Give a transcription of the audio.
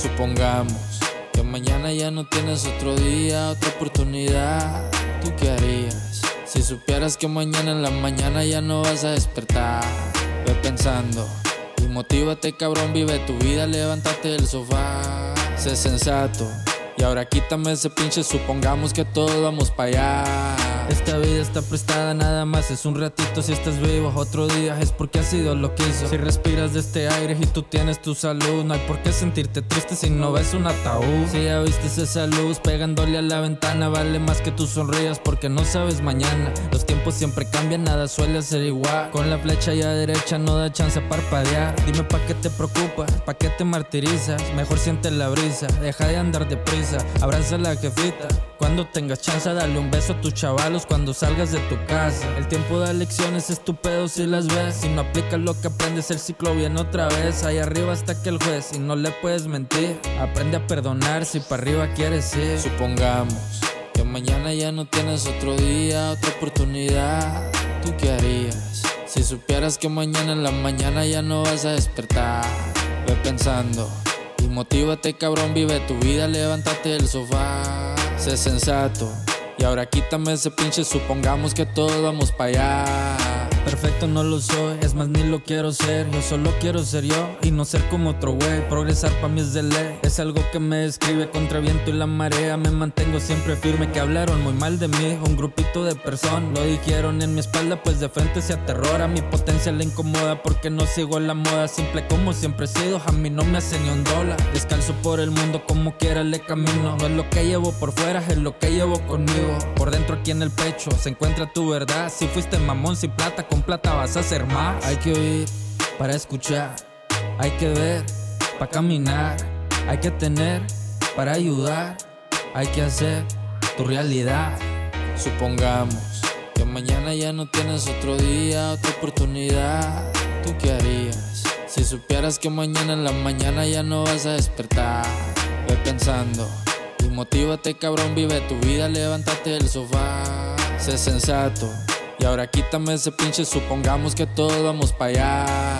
Supongamos que mañana ya no tienes otro día, otra oportunidad. ¿Tú qué harías? Si supieras que mañana en la mañana ya no vas a despertar. Ve pensando y motívate, cabrón, vive tu vida, levántate del sofá. Sé sensato. Y ahora quítame ese pinche, supongamos que todos vamos para allá. Esta vida está prestada, nada más es un ratito. Si estás vivo otro día es porque ha sido lo que hizo. Si respiras de este aire y tú tienes tu salud, no hay por qué sentirte triste si no ves un ataúd. Si ya viste esa luz pegándole a la ventana, vale más que tú sonrías porque no sabes mañana. Los tiempos siempre cambian, nada suele ser igual. Con la flecha ya derecha no da chance a parpadear. Dime pa' qué te preocupas, pa' qué te martirizas. Mejor siente la brisa, deja de andar deprisa. Abraza la jefita. Cuando tengas chance, dale un beso a tus chavalos cuando salgas de tu casa. El tiempo da lecciones estúpidos si las ves. Si no aplicas lo que aprendes, el ciclo viene otra vez. Ahí arriba está que el juez y no le puedes mentir. Aprende a perdonar si para arriba quieres ir. Supongamos que mañana ya no tienes otro día, otra oportunidad. ¿Tú qué harías? Si supieras que mañana en la mañana ya no vas a despertar. Ve pensando y motívate, cabrón, vive tu vida, levántate del sofá. Sé sensato. Y ahora quítame ese pinche, supongamos que todos vamos para allá. Perfecto no lo soy, es más ni lo quiero ser. Yo solo quiero ser yo y no ser como otro güey. Progresar pa' mí es de es algo que me describe contra viento y la marea. Me mantengo siempre firme, que hablaron muy mal de mí. Un grupito de personas lo dijeron en mi espalda, pues de frente se aterrora. Mi potencia le incomoda porque no sigo la moda. Simple como siempre he sido, a mí no me hace ni un dólar. Descalzo por el mundo como quiera le camino. No es lo que llevo por fuera, es lo que llevo conmigo. Por dentro aquí en el pecho se encuentra tu verdad. Si fuiste mamón sin plata, con plata vas a hacer más. Hay que oír para escuchar, hay que ver para caminar, hay que tener para ayudar, hay que hacer tu realidad. Supongamos que mañana ya no tienes otro día, otra oportunidad. ¿Tú qué harías? Si supieras que mañana en la mañana ya no vas a despertar. Ve pensando y motívate, cabrón, vive tu vida, levántate del sofá. Sé sensato. Y ahora quítame ese pinche, supongamos que todos vamos para allá.